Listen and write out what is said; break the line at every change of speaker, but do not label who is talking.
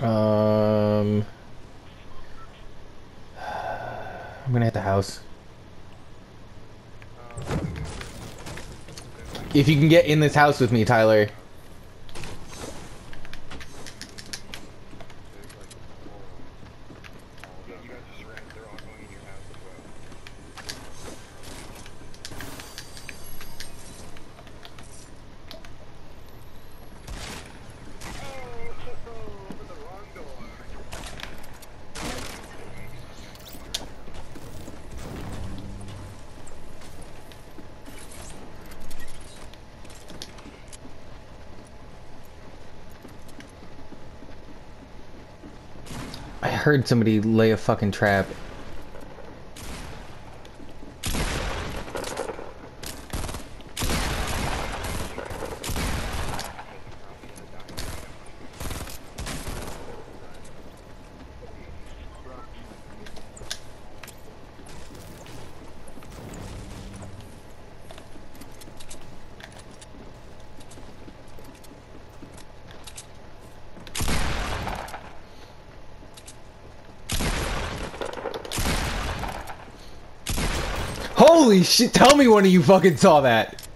Um, I'm gonna hit the house. If you can get in this house with me, Tyler. Heard somebody lay a fucking trap. Holy shit, tell me one of you fucking saw that.